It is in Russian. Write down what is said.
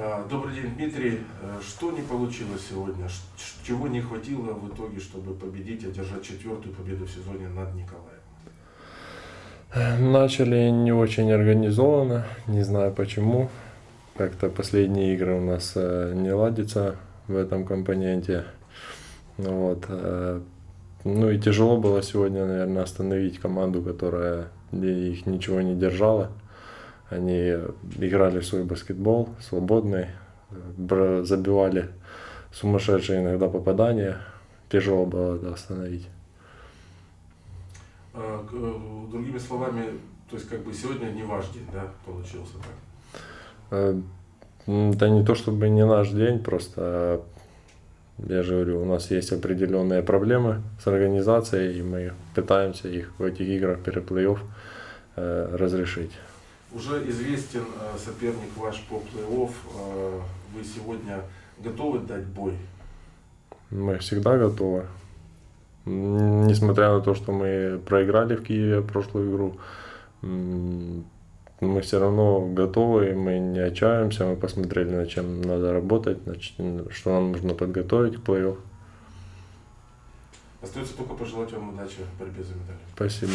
А, Добрый день, Дмитрий. Э, Что не получилось сегодня? Чего не хватило в итоге, чтобы победить, одержать четвертую победу в сезоне над Николаем? Начали не очень организованно, не знаю почему. Как-то последние игры у нас э, не ладится в этом компоненте. Ну Вот. э, Ну и тяжело было сегодня, наверное, остановить команду, которая их ничего не держала. Они играли в свой баскетбол, свободный, забивали сумасшедшие иногда попадания. Тяжело было это остановить. А, Другими словами, то есть как бы сегодня не ваш день, да, получился так? Э, Да не то чтобы не наш день, просто э, я же говорю, у нас есть определенные проблемы с организацией, и мы пытаемся их в этих играх переплей-офф э, разрешить. Уже известен э, соперник ваш по плей-офф. Э, Вы сегодня готовы дать бой? Мы всегда готовы. Несмотря на то, что мы проиграли в Киеве прошлую игру, мы все равно готовы, мы не отчаиваемся, мы посмотрели, над чем надо работать, что нам нужно подготовить к плей-офф. Остается только пожелать вам удачи в борьбе за медаль. Спасибо.